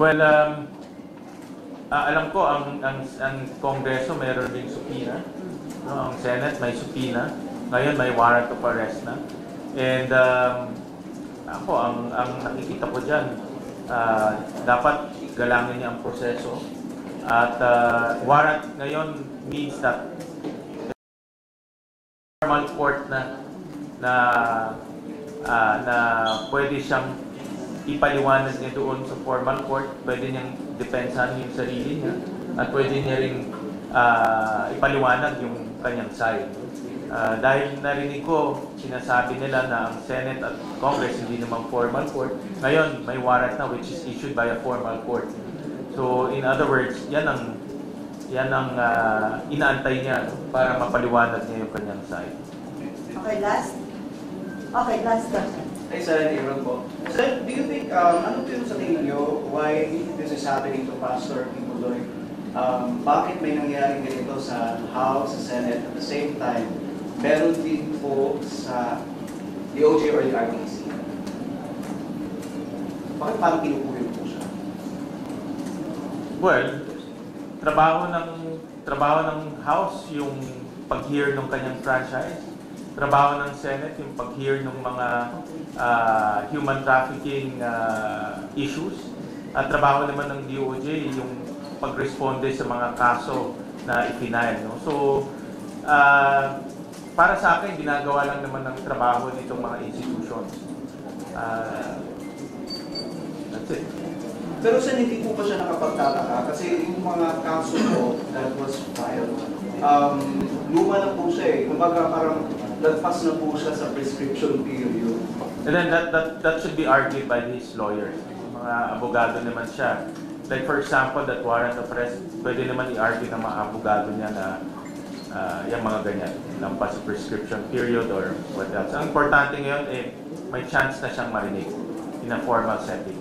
Well, um, ah, alam ko ang ang ang Kongreso mayroon ding supina. No, ang Senate may supina. Ngayon may warrant of arrest na. And um, ako ang ang nakikita ko diyan dapat galangin niya ang proseso. At ah, warrant ngayon means that formal court na na ah, na pwede siyang ipaliwanag niya doon sa formal court, pwede niyang depensahan yung sarili niya at pwede niya ring ah, ipaliwanag yung kanyang side. Ah, dahil narinig ko, sinasabi nila na ang Senate at Congress hindi naman formal court. Ngayon, may warrant na which is issued by a formal court. So, in other words, yan ang yan ang ah, inaantay niya para mapaliwanag niya yung kanyang side. Okay, last? Okay, last question. Hey, Sir, Aaron po. Sir, do you think, um, ano po yung sa tingin nyo, why this is happening to Pastor Kibuloy? Um, bakit may nangyaring ganito sa House, sa Senate, at the same time, meron din po sa DOJ or the RTC? Bakit parang kinukuhin po siya? Well, trabaho ng trabaho ng House yung pag-hear ng kanyang franchise. Trabaho ng Senate yung pag-hear ng mga ah, human trafficking ah, issues. At trabaho naman ng DOJ yung pag-responde sa mga kaso na ipinail. No? So, ah, para sa akin, ginagawa lang naman ng trabaho nitong mga institutions. Ah, that's it. Pero sir, hindi po pa siya nakapagtataka kasi yung mga kaso po that was filed, um, luma na po siya eh. Kumbaga parang lagpas na po siya sa prescription period. And then that, that, that should be argued by his lawyers. Mga abogado naman siya. Like for example, that warrant of arrest, pwede naman i-argue ng mga abogado niya na uh, yung mga ganyan, lampas sa prescription period or what else. Ang importante ngayon, eh, may chance na siyang marinig in a formal setting.